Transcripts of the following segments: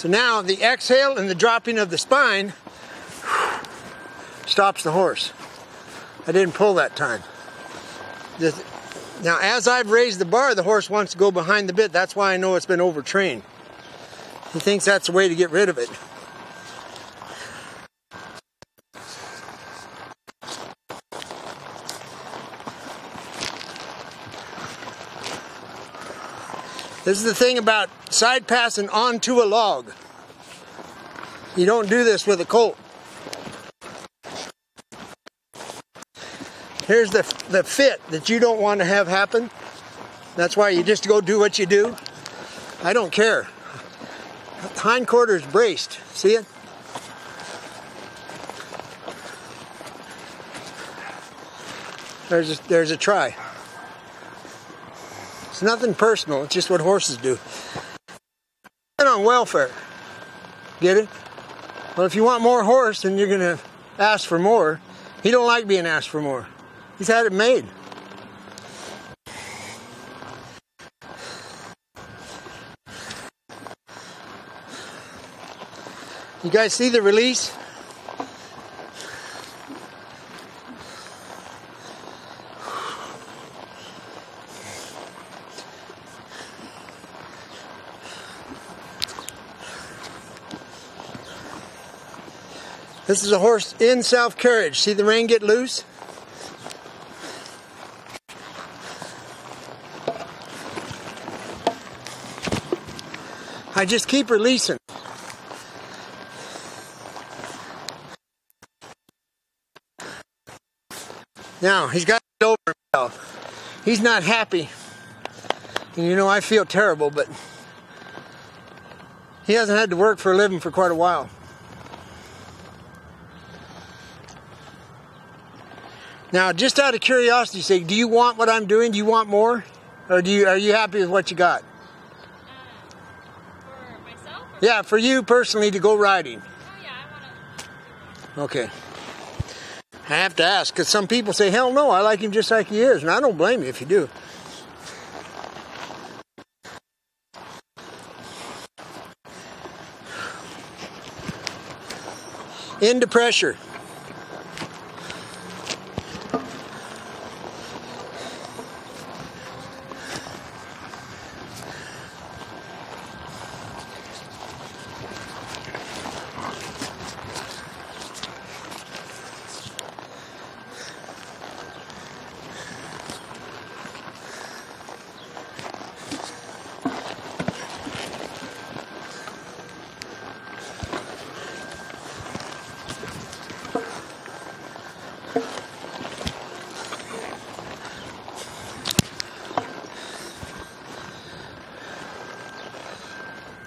So now the exhale and the dropping of the spine stops the horse. I didn't pull that time. Now, as I've raised the bar, the horse wants to go behind the bit. That's why I know it's been overtrained. He thinks that's the way to get rid of it. This is the thing about side passing onto a log. You don't do this with a colt. Here's the, the fit that you don't want to have happen. That's why you just go do what you do. I don't care. Hind quarters braced. See it? There's a, there's a try. It's nothing personal. It's just what horses do. And on welfare. Get it? Well, if you want more horse, then you're going to ask for more. He don't like being asked for more. He's had it made. You guys see the release? This is a horse in self carriage. See the rein get loose? I just keep releasing. Now, he's got it over himself. He's not happy. And you know, I feel terrible, but he hasn't had to work for a living for quite a while. Now, just out of curiosity sake, do you want what I'm doing? Do you want more? Or do you are you happy with what you got? Yeah, for you personally to go riding. Oh, yeah, I. Okay. I have to ask because some people say, "Hell no, I like him just like he is," and I don't blame you if you do. Into pressure.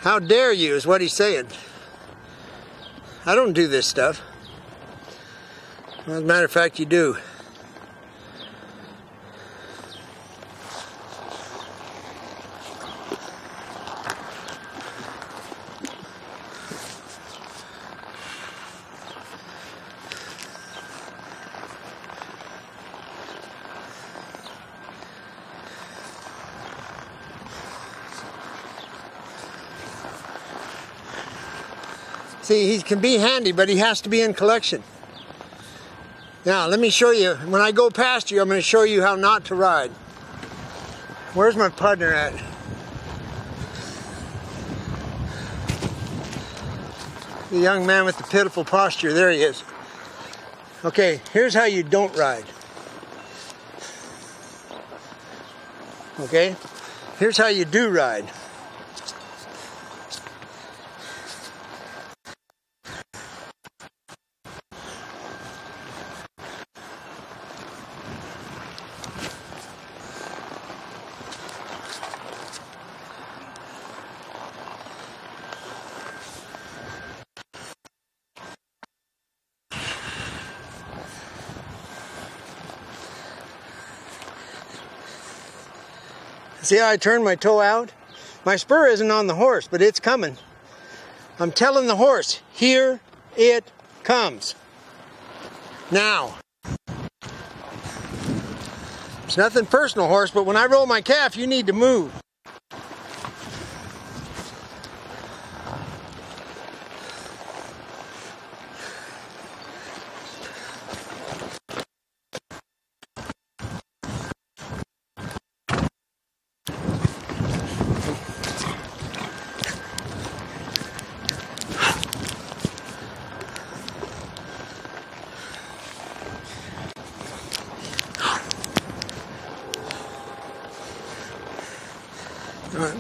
How dare you, is what he's saying. I don't do this stuff. As a matter of fact, you do. See, he can be handy, but he has to be in collection. Now, let me show you. When I go past you, I'm going to show you how not to ride. Where's my partner at? The young man with the pitiful posture. There he is. Okay, here's how you don't ride. Okay? Here's how you do ride. See how I turned my toe out? My spur isn't on the horse, but it's coming. I'm telling the horse, here it comes. Now. It's nothing personal, horse, but when I roll my calf, you need to move.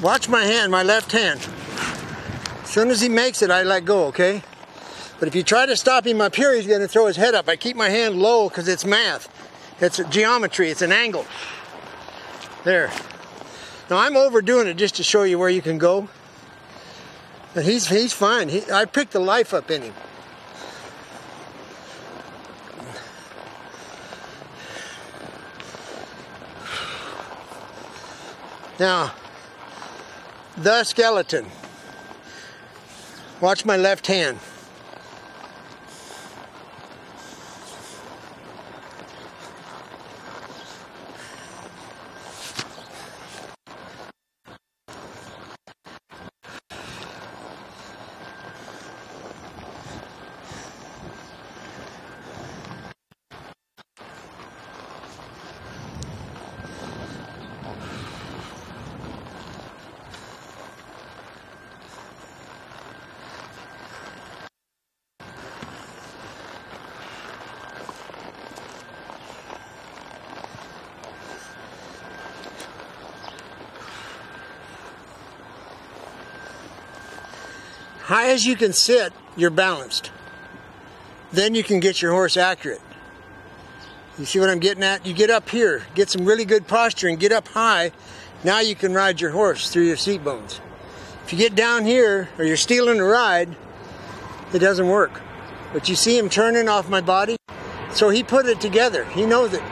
Watch my hand, my left hand. As soon as he makes it, I let go, okay? But if you try to stop him up here, he's going to throw his head up. I keep my hand low because it's math. It's geometry, it's an angle. There. Now I'm overdoing it just to show you where you can go. But he's he's fine. He, I picked the life up in him. Now, the skeleton. Watch my left hand. High as you can sit, you're balanced. Then you can get your horse accurate. You see what I'm getting at? You get up here, get some really good posture and get up high. Now you can ride your horse through your seat bones. If you get down here or you're stealing a ride, it doesn't work. But you see him turning off my body? So he put it together. He knows it.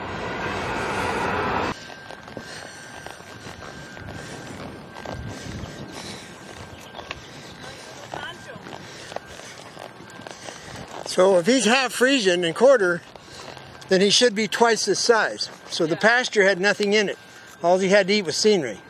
So if he's half Friesian and quarter, then he should be twice this size. So the pasture had nothing in it. All he had to eat was scenery.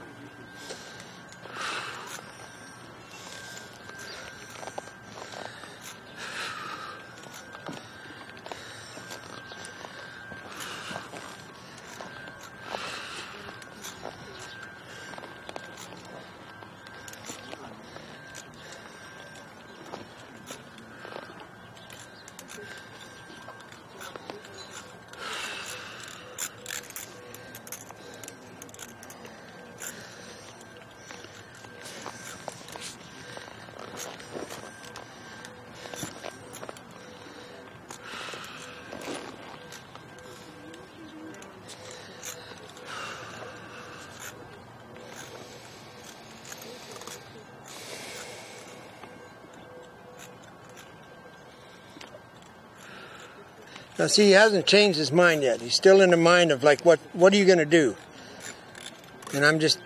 Now see, he hasn't changed his mind yet. He's still in the mind of like, what, what are you going to do? And I'm just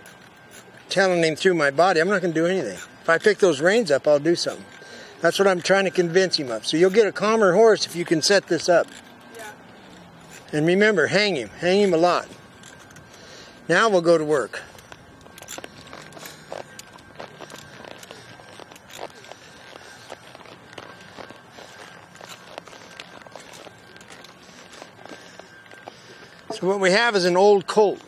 telling him through my body, I'm not going to do anything. If I pick those reins up, I'll do something. That's what I'm trying to convince him of. So you'll get a calmer horse if you can set this up. Yeah. And remember, hang him. Hang him a lot. Now we'll go to work. We have is an old colt.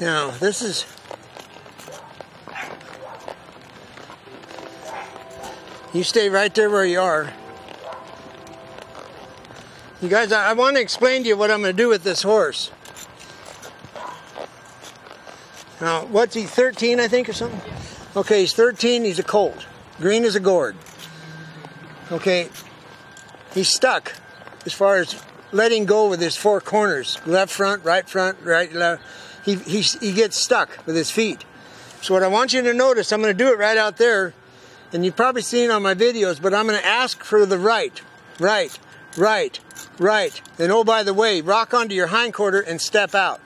Now, this is You stay right there where you are. You guys, I, I want to explain to you what I'm going to do with this horse. Now, what's he, 13, I think, or something? Okay, he's 13, he's a colt. Green as a gourd. Okay, he's stuck as far as letting go with his four corners left front, right front, right left. He, he, he gets stuck with his feet. So, what I want you to notice, I'm going to do it right out there and you've probably seen on my videos, but I'm going to ask for the right, right, right, right. And oh, by the way, rock onto your hindquarter and step out.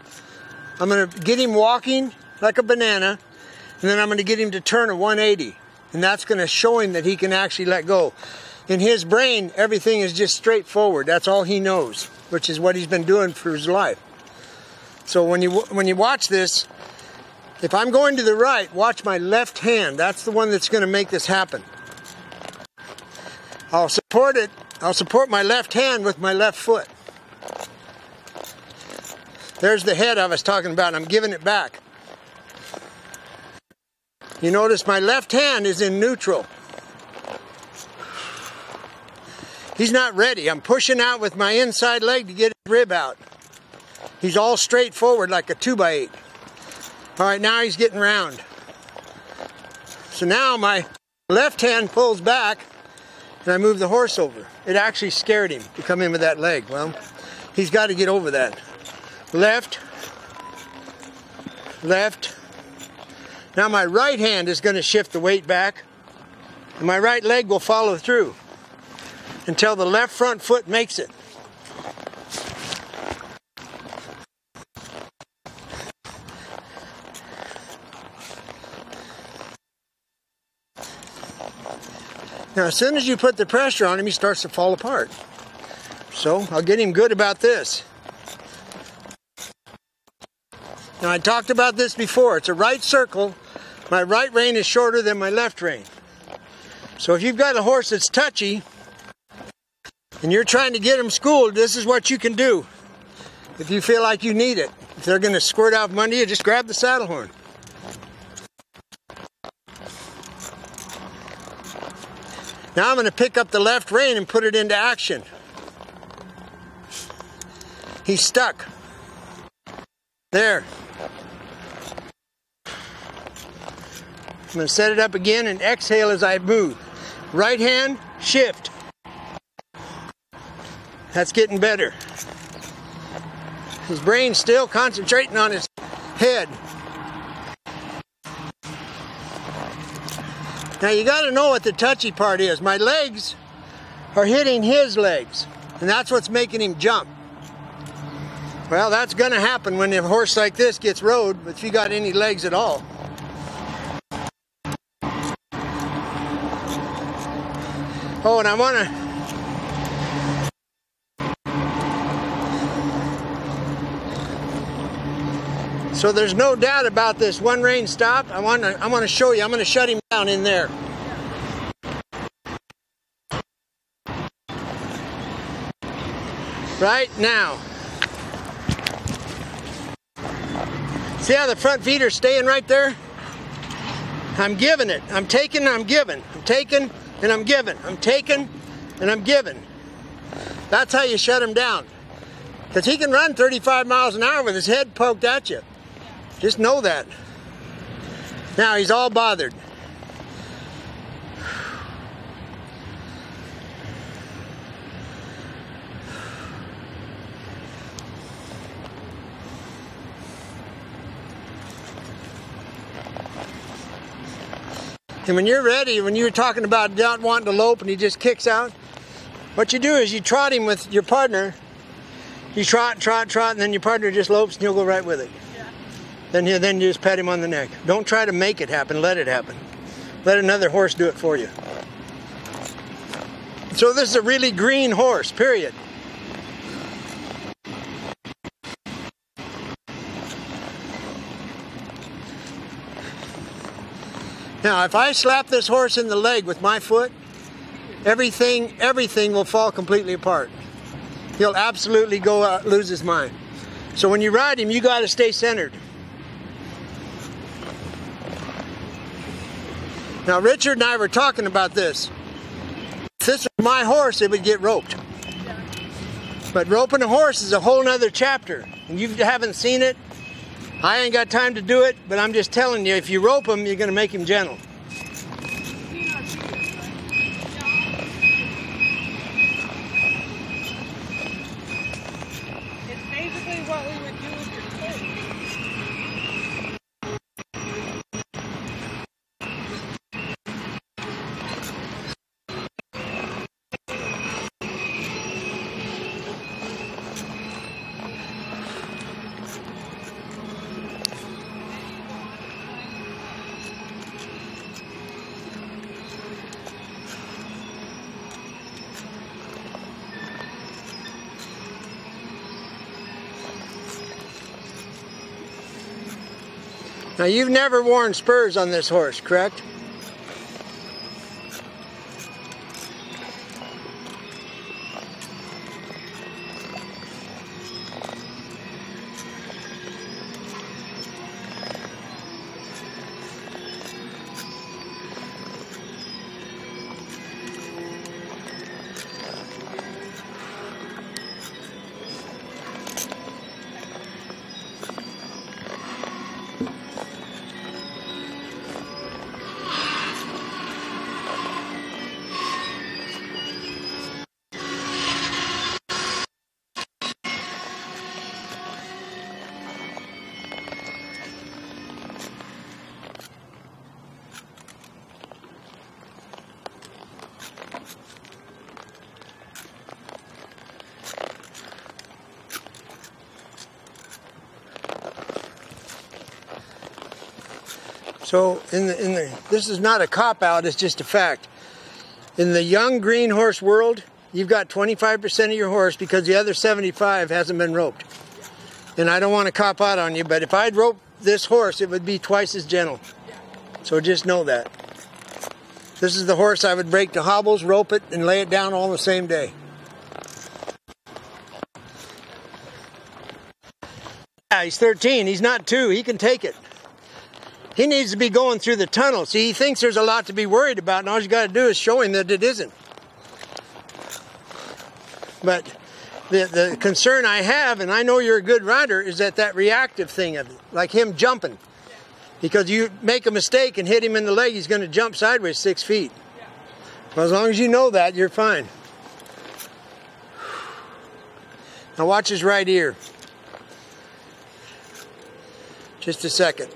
I'm going to get him walking like a banana, and then I'm going to get him to turn a 180. And that's going to show him that he can actually let go. In his brain, everything is just straightforward. That's all he knows, which is what he's been doing for his life. So when you when you watch this, if I'm going to the right, watch my left hand. That's the one that's going to make this happen. I'll support it. I'll support my left hand with my left foot. There's the head I was talking about. I'm giving it back. You notice my left hand is in neutral. He's not ready. I'm pushing out with my inside leg to get his rib out. He's all straight forward like a 2 by 8 All right, now he's getting round. So now my left hand pulls back and I move the horse over. It actually scared him to come in with that leg. Well, he's got to get over that. Left, left. Now my right hand is going to shift the weight back and my right leg will follow through until the left front foot makes it. Now, as soon as you put the pressure on him, he starts to fall apart. So, I'll get him good about this. Now, I talked about this before. It's a right circle. My right rein is shorter than my left rein. So, if you've got a horse that's touchy, and you're trying to get him schooled, this is what you can do. If you feel like you need it. If they're going to squirt out money, you, just grab the saddle horn. Now I'm going to pick up the left rein and put it into action. He's stuck. There. I'm going to set it up again and exhale as I move. Right hand, shift. That's getting better. His brain's still concentrating on his head. Now you got to know what the touchy part is. My legs are hitting his legs, and that's what's making him jump. Well, that's to happen when a horse like this gets rode, if you got any legs at all. Oh, and I want So there's no doubt about this one rein stop. I want to I want to show you. I'm going to shut him down in there. Right now. See how the front feet are staying right there? I'm giving it. I'm taking, I'm giving. I'm taking and I'm giving. I'm taking and I'm giving. That's how you shut him down. Because he can run 35 miles an hour with his head poked at you. Just know that. Now he's all bothered. And when you're ready, when you were talking about not wanting to lope and he just kicks out, what you do is you trot him with your partner. You trot, trot, trot, and then your partner just lopes and you'll go right with it then you, then you just pat him on the neck. Don't try to make it happen, let it happen. Let another horse do it for you. So this is a really green horse, period. Now, if I slap this horse in the leg with my foot, everything, everything will fall completely apart. He'll absolutely go out, lose his mind. So when you ride him, you got to stay centered. Now, Richard and I were talking about this. If this was my horse, it would get roped. But roping a horse is a whole nother chapter. And you haven't seen it. I ain't got time to do it, but I'm just telling you, if you rope him, you're going to make him gentle. Now you've never worn spurs on this horse, correct? So in the in the this is not a cop out, it's just a fact. In the young green horse world, you've got 25% of your horse because the other 75 hasn't been roped. And I don't want to cop out on you, but if I'd rope this horse, it would be twice as gentle. So just know that. This is the horse I would break to hobbles, rope it, and lay it down all the same day. Yeah, he's 13. He's not two. He can take it. He needs to be going through the tunnel. See, he thinks there's a lot to be worried about, and all you got to do is show him that it isn't. But the, the concern I have, and I know you're a good rider, is that that reactive thing of it, like him jumping. Because you make a mistake and hit him in the leg, he's going to jump sideways six feet. Well, as long as you know that, you're fine. Now watch his right ear. Just a second.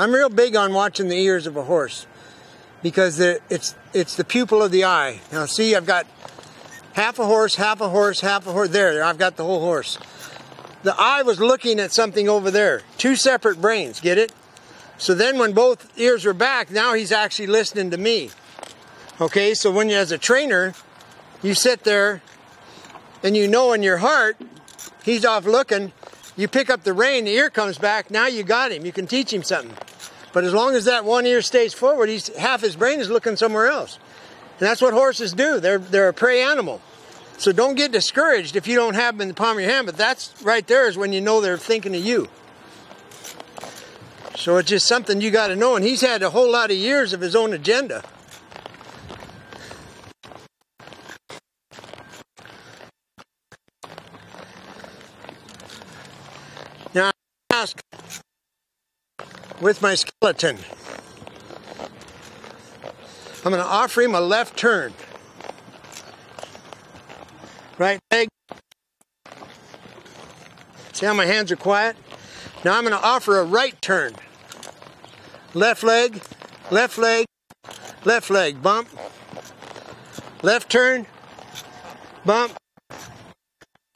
I'm real big on watching the ears of a horse because it's it's the pupil of the eye. Now see, I've got half a horse, half a horse, half a horse. There, I've got the whole horse. The eye was looking at something over there. Two separate brains, get it? So then when both ears are back, now he's actually listening to me. Okay, so when you, as a trainer, you sit there and you know in your heart, he's off looking, you pick up the rein, the ear comes back, now you got him. You can teach him something. But as long as that one ear stays forward, he's half his brain is looking somewhere else. And that's what horses do. They're they're a prey animal. So don't get discouraged if you don't have them in the palm of your hand, but that's right there is when you know they're thinking of you. So it's just something you got to know. And he's had a whole lot of years of his own agenda. Now, I ask with my skeleton. I'm going to offer him a left turn. Right leg. See how my hands are quiet? Now I'm going to offer a right turn. Left leg, left leg, left leg, bump. Left turn, bump.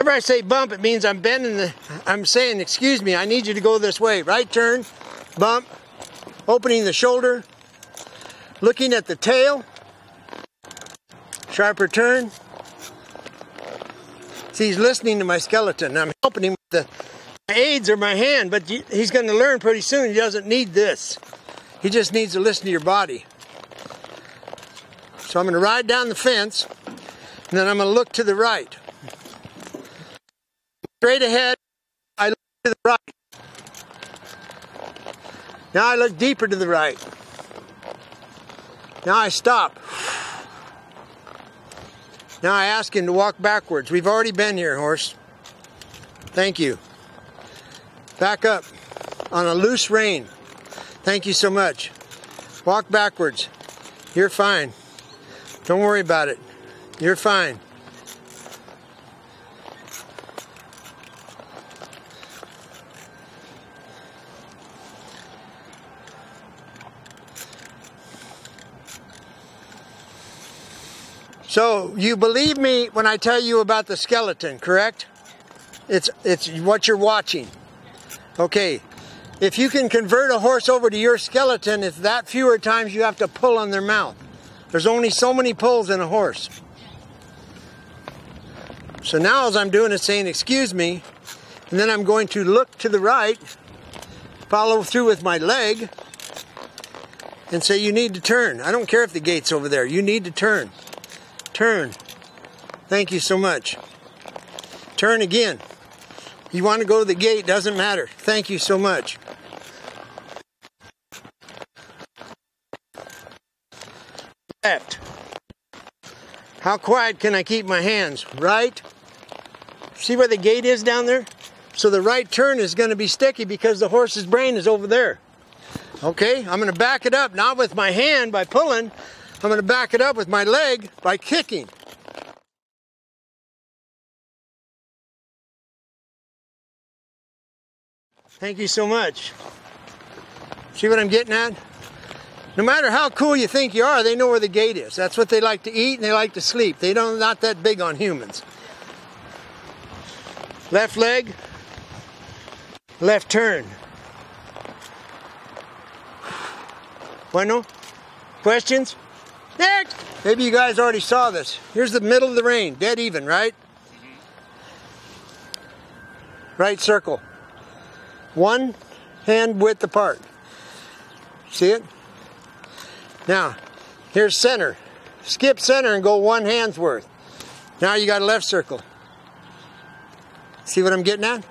Whenever I say bump, it means I'm bending the, I'm saying, excuse me, I need you to go this way. Right turn, bump, opening the shoulder, looking at the tail, sharper turn. See, he's listening to my skeleton. I'm helping him with the my aids or my hand, but he's going to learn pretty soon he doesn't need this. He just needs to listen to your body. So I'm going to ride down the fence, and then I'm going to look to the right. Straight ahead, I look to the right. Now I look deeper to the right. Now I stop. Now I ask him to walk backwards. We've already been here, horse. Thank you. Back up on a loose rein. Thank you so much. Walk backwards. You're fine. Don't worry about it. You're fine. So you believe me when I tell you about the skeleton, correct? It's it's what you're watching. Okay. If you can convert a horse over to your skeleton, it's that fewer times you have to pull on their mouth. There's only so many pulls in a horse. So now as I'm doing is saying, excuse me, And then I'm going to look to the right, follow through with my leg, and say, You need to turn. I don't care if the gate's over there. You need to turn. Turn. Thank you so much. Turn again. You want to go to the gate, doesn't matter. Thank you so much. Left. How quiet can I keep my hands? Right? See where the gate is down there? So the right turn is going to be sticky because the horse's brain is over there. Okay, I'm going to back it up, not with my hand by pulling. I'm going to back it up with my leg by kicking. Thank you so much. See what I'm getting at? No matter how cool you think you are, they know where the gate is. That's what they like to eat and they like to sleep. They don't not that big on humans. Left leg, left turn. Bueno? Questions? Next! Maybe you guys already saw this. Here's the middle of the rein, dead even, right? Mm-hmm. Right circle. One hand width apart. See it? Now, here's center. Skip center and go one hand's worth. Now you got a left circle. See what I'm getting at?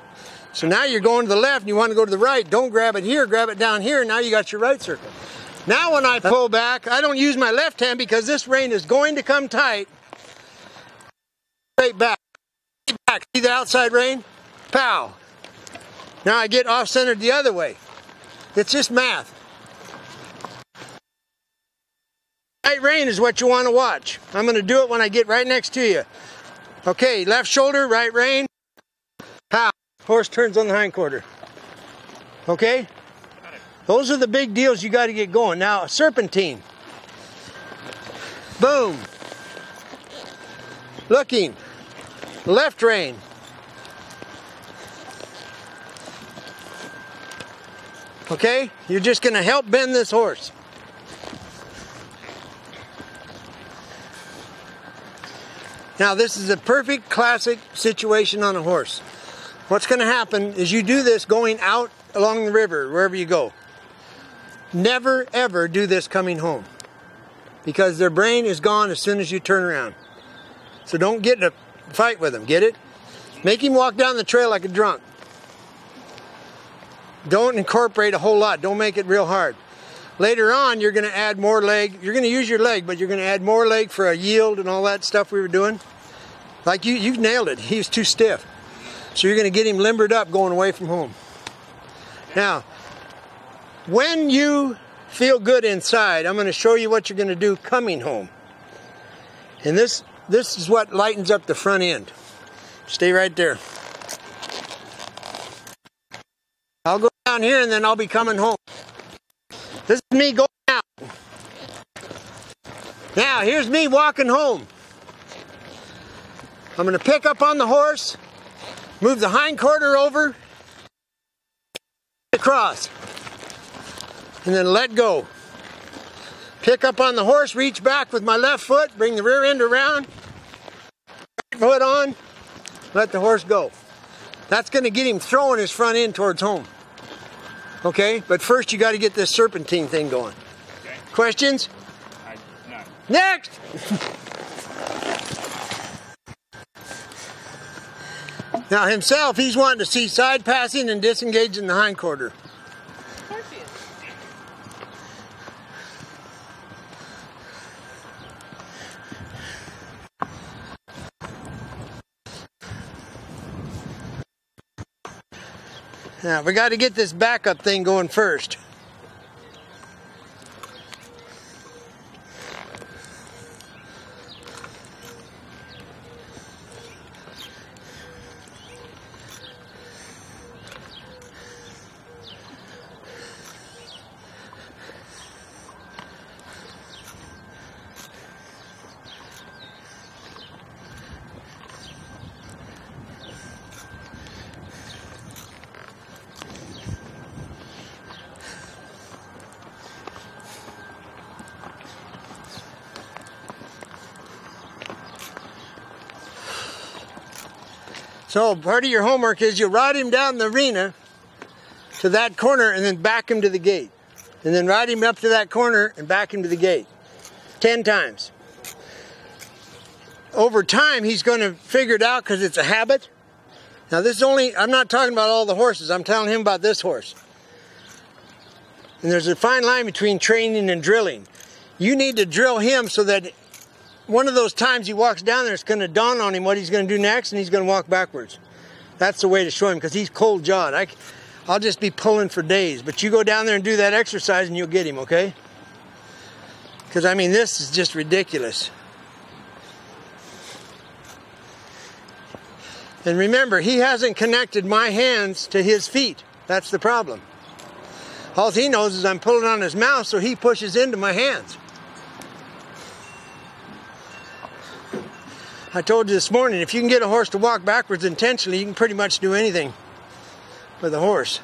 So now you're going to the left and you want to go to the right. Don't grab it here, grab it down here. Now you got your right circle. Now when I pull back, I don't use my left hand because this rein is going to come tight. Straight back. Back. See the outside rein? Pow. Now I get off centered the other way. It's just math. Right rein is what you want to watch. I'm going to do it when I get right next to you. Okay, left shoulder, right rein. Pow. Horse turns on the hind quarter. Okay? Those are the big deals you got to get going. Now, serpentine. Boom. Looking. Left rein. Okay? You're just going to help bend this horse. Now, this is a perfect classic situation on a horse. What's going to happen is you do this going out along the river, wherever you go. Never, ever do this coming home because their brain is gone as soon as you turn around. So don't get in a fight with them, get it? Make him walk down the trail like a drunk. Don't incorporate a whole lot, don't make it real hard. Later on, you're going to add more leg. You're going to use your leg, but you're going to add more leg for a yield and all that stuff we were doing. Like you, you nailed it. He was too stiff. So you're going to get him limbered up going away from home. Now, when you feel good inside, I'm going to show you what you're going to do coming home. And this this is what lightens up the front end. Stay right there. I'll go down here and then I'll be coming home. This is me going out. Now, here's me walking home. I'm going to pick up on the horse, move the hind quarter over, across, and then let go. Pick up on the horse, reach back with my left foot, bring the rear end around, right foot on, let the horse go. That's going to get him throwing his front end towards home. Okay, but first you got to get this serpentine thing going. Okay. Questions? I, none. Next! now himself, he's wanting to see side passing and disengaging the hind quarter. Of course he is. Now we got to get this backup thing going first. So part of your homework is you ride him down the arena to that corner and then back him to the gate. And then ride him up to that corner and back him to the gate. 10 times. Over time, he's going to figure it out because it's a habit. Now, this is only, I'm not talking about all the horses, I'm telling him about this horse. And there's a fine line between training and drilling. You need to drill him so that one of those times he walks down there, it's going to dawn on him what he's going to do next, and he's going to walk backwards. That's the way to show him because he's cold jawed. I, I'll just be pulling for days. But you go down there and do that exercise, and you'll get him, okay? Because, I mean, this is just ridiculous. And remember, he hasn't connected my hands to his feet. That's the problem. All he knows is I'm pulling on his mouth, so he pushes into my hands. I told you this morning, if you can get a horse to walk backwards intentionally, you can pretty much do anything with a horse.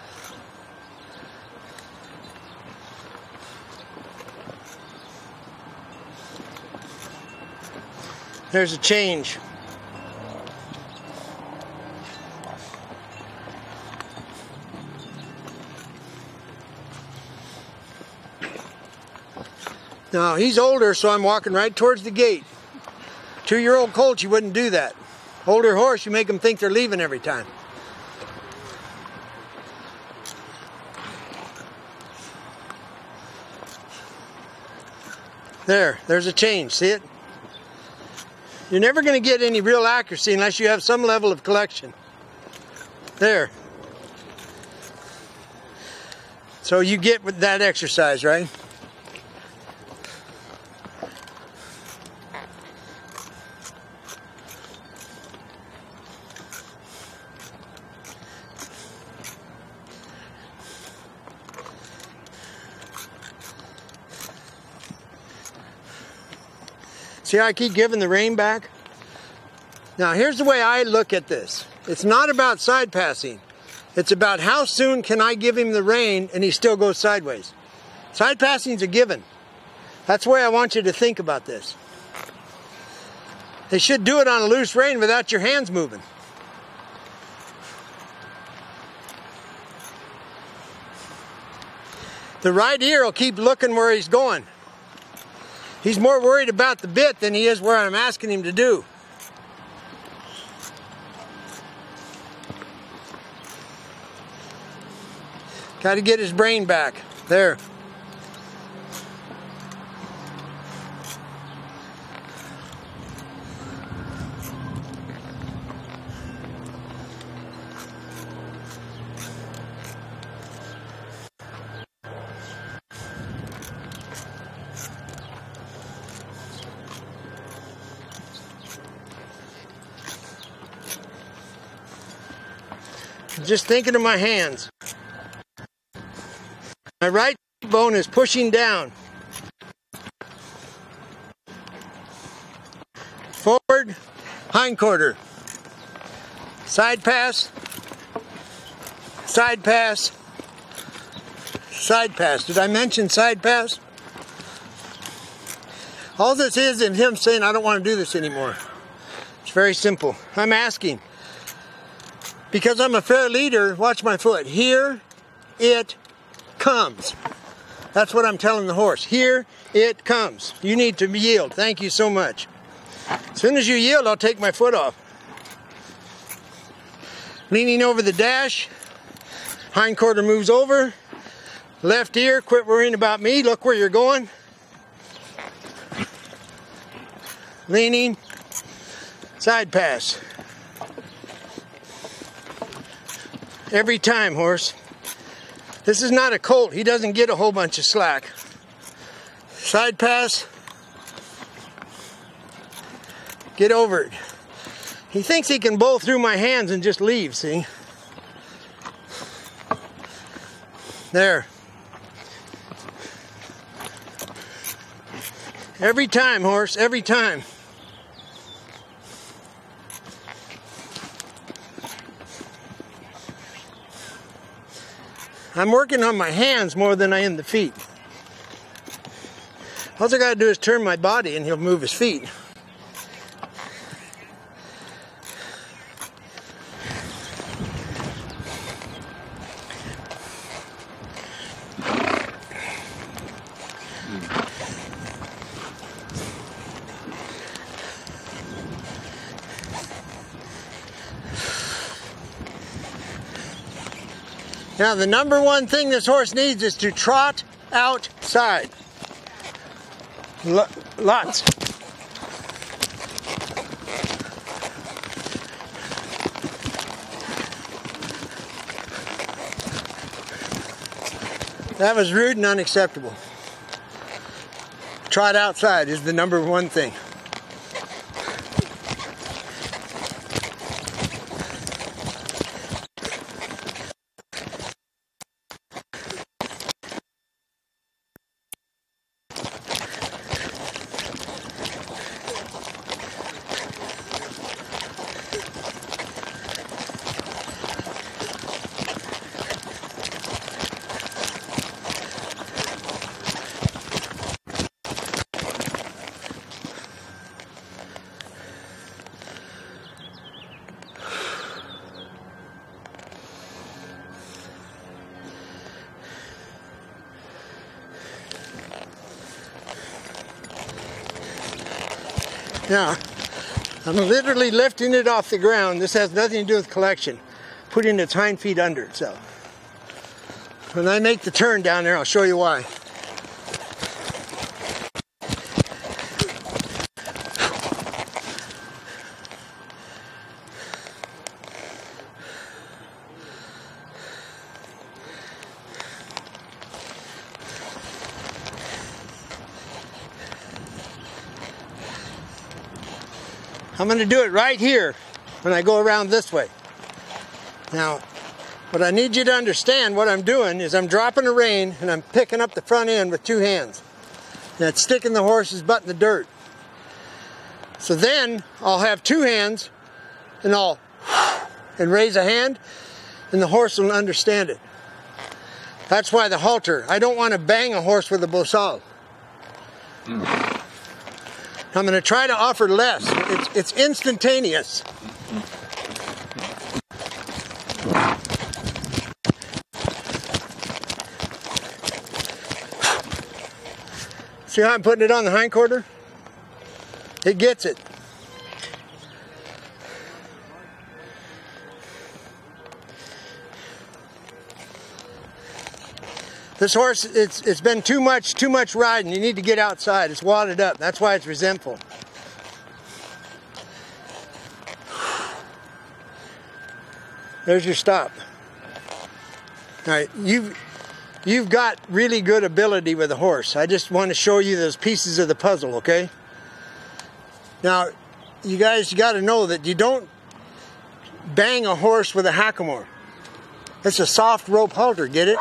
There's a change. Now he's older, so I'm walking right towards the gate. Two-year-old colt, you wouldn't do that. Older horse, you make them think they're leaving every time. There, there's a change, see it? You're never going to get any real accuracy unless you have some level of collection. There. So you get with that exercise, right? See I keep giving the rein back? Now here's the way I look at this. It's not about side passing. It's about how soon can I give him the rein and he still goes sideways. Side passing's a given. That's the way I want you to think about this. They should do it on a loose rein without your hands moving. The right ear will keep looking where he's going. He's more worried about the bit than he is where I'm asking him to do. Got to get his brain back. There. Just thinking of my hands. My right bone is pushing down. Forward, hind quarter. Side pass, side pass, side pass. Did I mention side pass? All this is is him saying, I don't want to do this anymore. It's very simple. I'm asking, because I'm a fair leader, watch my foot. Here it comes. That's what I'm telling the horse. Here it comes. You need to yield. Thank you so much. As soon as you yield, I'll take my foot off. Leaning over the dash. Hind quarter moves over. Left ear, quit worrying about me. Look where you're going. Leaning. Side pass. Every time, horse. This is not a colt. He doesn't get a whole bunch of slack. Side pass. Get over it. He thinks he can bowl through my hands and just leave, see? There. Every time, horse, every time. I'm working on my hands more than I am the feet. All I gotta do is turn my body and he'll move his feet. Now, the number one thing this horse needs is to trot outside. Lo- lots. That was rude and unacceptable. Trot outside is the number one thing. Now, I'm literally lifting it off the ground. This has nothing to do with collection. Putting its hind feet under itself. When I make the turn down there, I'll show you why. I'm going to do it right here when I go around this way. Now, what I need you to understand, what I'm doing is I'm dropping a rein and I'm picking up the front end with two hands. And it's sticking the horse's butt in the dirt. So then I'll have two hands and I'll and raise a hand and the horse will understand it. That's why the halter. I don't want to bang a horse with a bosal. Mm. I'm going to try to offer less. It's, it's instantaneous. See how I'm putting it on the hind quarter? It gets it. This horse, it's, it's been too much, too much riding. You need to get outside. It's wadded up. That's why it's resentful. There's your stop. All right, you've, you've got really good ability with a horse. I just want to show you those pieces of the puzzle, okay? Now, you guys got to know that you don't bang a horse with a hackamore. It's a soft rope halter, get it?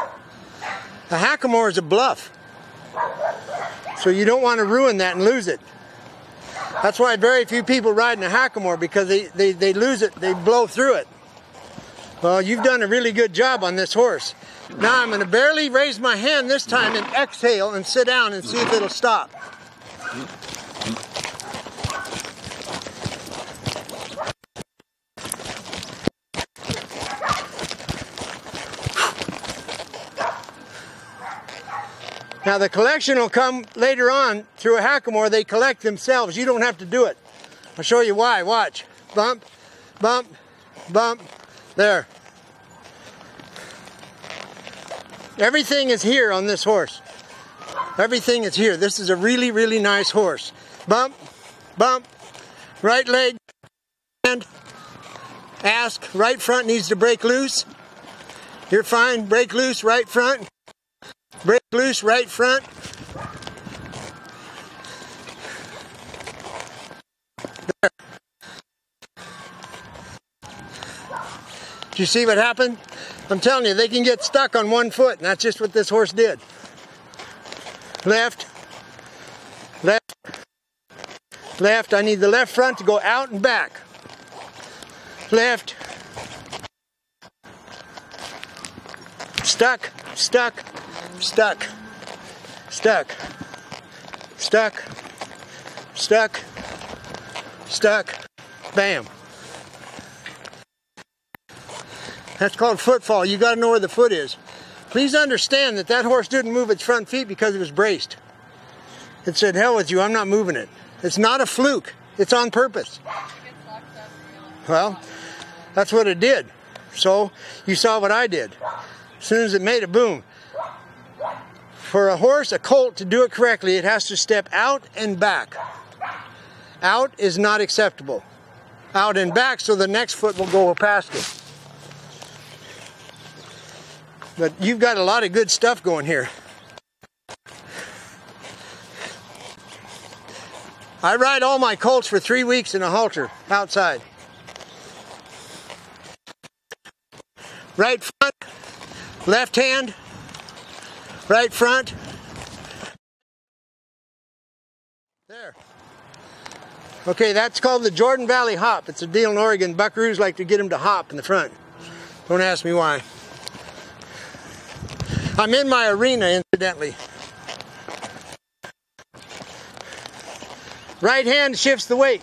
A hackamore is a bluff. So you don't want to ruin that and lose it. That's why very few people ride in a hackamore because they, they, they lose it, they blow through it. Well, you've done a really good job on this horse. Now I'm going to barely raise my hand this time and exhale and sit down and see if it'll stop. Now the collection will come later on through a hackamore. They collect themselves. You don't have to do it. I'll show you why. Watch. Bump, bump, bump. There. Everything is here on this horse. Everything is here. This is a really, really nice horse. Bump, bump, right leg, and ask, right front needs to break loose. You're fine, break loose, right front. Break loose, right front. There. Do you see what happened? I'm telling you, they can get stuck on one foot, and that's just what this horse did. Left, left, left. I need the left front to go out and back. Left. Stuck, stuck, stuck, stuck, stuck, stuck, stuck, bam. That's called footfall. You got to know where the foot is. Please understand that that horse didn't move its front feet because it was braced. It said, hell with you, I'm not moving it. It's not a fluke. It's on purpose. Well, that's what it did. So you saw what I did. As soon as it made a boom. For a horse, a colt, to do it correctly, it has to step out and back. Out is not acceptable. Out and back so the next foot will go past it. But you've got a lot of good stuff going here. I ride all my colts for three weeks in a halter outside. Right front, left hand, right front. There. Okay, that's called the Jordan Valley Hop. It's a deal in Oregon. Buckaroos like to get them to hop in the front. Don't ask me why. I'm in my arena, incidentally. Right hand shifts the weight.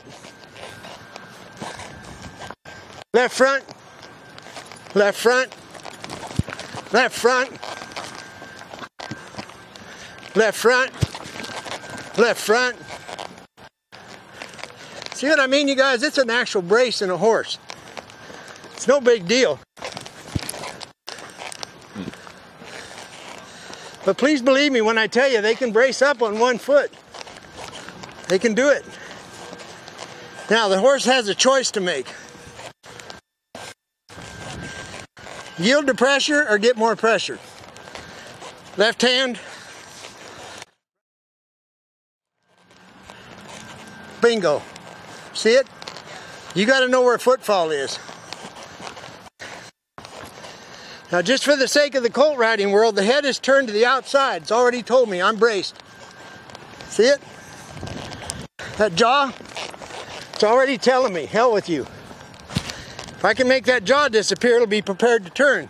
Left front, left front, left front, left front, left front. See what I mean, you guys? It's an actual brace in a horse. It's no big deal. But please believe me when I tell you they can brace up on one foot. They can do it. Now the horse has a choice to make. Yield to pressure or get more pressure. Left hand. Bingo. See it? You got to know where footfall is. Now, just for the sake of the colt riding world, the head is turned to the outside. It's already told me I'm braced. See it? That jaw? It's already telling me, hell with you. If I can make that jaw disappear, it'll be prepared to turn.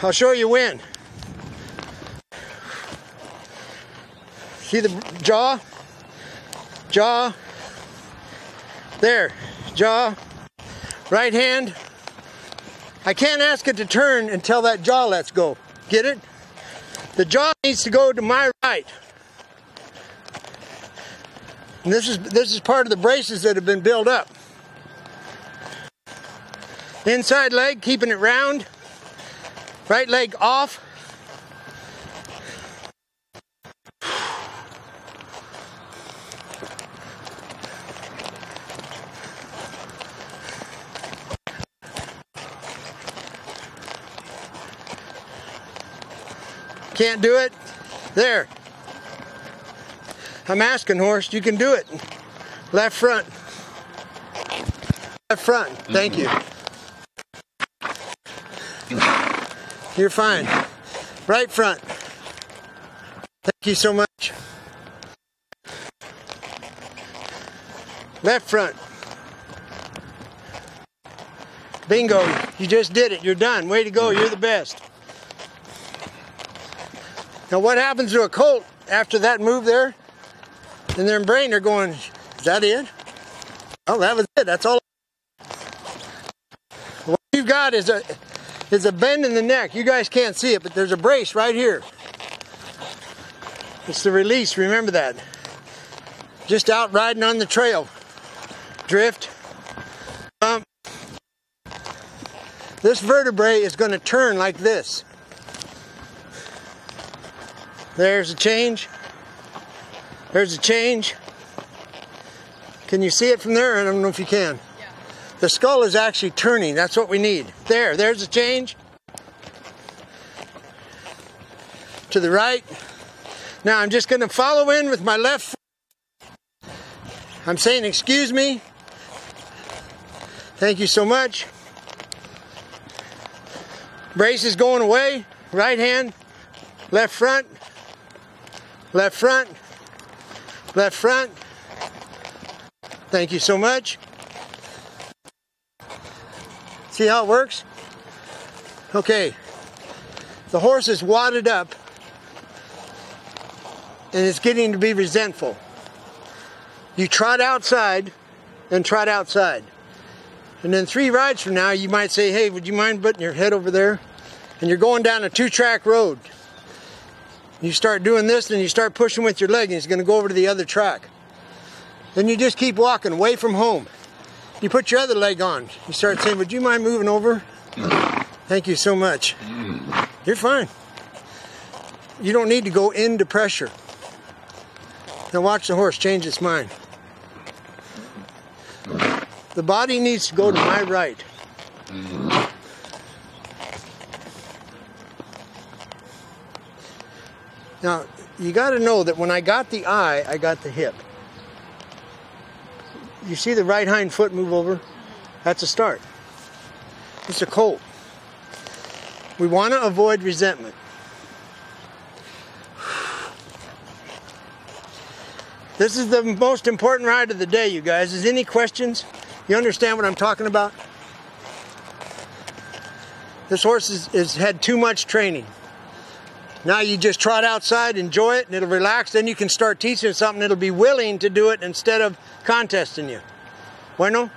I'll show you when. See the jaw? Jaw. There, jaw. Right hand, I can't ask it to turn until that jaw lets go. Get it? The jaw needs to go to my right. And this is this is part of the braces that have been built up. Inside leg, keeping it round. Right leg off. Can't do it? There. I'm asking, horse, you can do it. Left front. Left front. Thank you. You're fine. Right front. Thank you so much. Left front. Bingo. You just did it. You're done. Way to go. You're the best. Now what happens to a colt after that move there? In their brain they're going, is that it? Oh, that was it. That's all. What you've got is a is a bend in the neck. You guys can't see it, but there's a brace right here. It's the release, remember that. Just out riding on the trail. Drift. Bump. This vertebrae is going to turn like this. There's a change. There's a change. Can you see it from there? I don't know if you can. Yeah. The skull is actually turning. That's what we need. There, there's a change. To the right. Now I'm just going to follow in with my left foot. I'm saying, excuse me. Thank you so much. Brace is going away. Right hand, left front, left front, left front. Thank you so much. See how it works? Okay. The horse is wadded up and it's getting to be resentful. You trot outside and trot outside. And then three rides from now, you might say, hey, would you mind putting your head over there? And you're going down a two track road. You start doing this, and you start pushing with your leg, and it's going to go over to the other track. Then you just keep walking away from home. You put your other leg on. You start saying, would you mind moving over? Thank you so much. You're fine. You don't need to go into pressure. Now watch the horse change its mind. The body needs to go to my right. Now, you got to know that when I got the eye, I got the hip. You see the right hind foot move over? That's a start. It's a colt. We want to avoid resentment. This is the most important ride of the day, you guys. Is any questions? You understand what I'm talking about? This horse has, had too much training. Now you just trot outside, enjoy it, and it'll relax. Then you can start teaching something. It'll be willing to do it instead of contesting you. Bueno?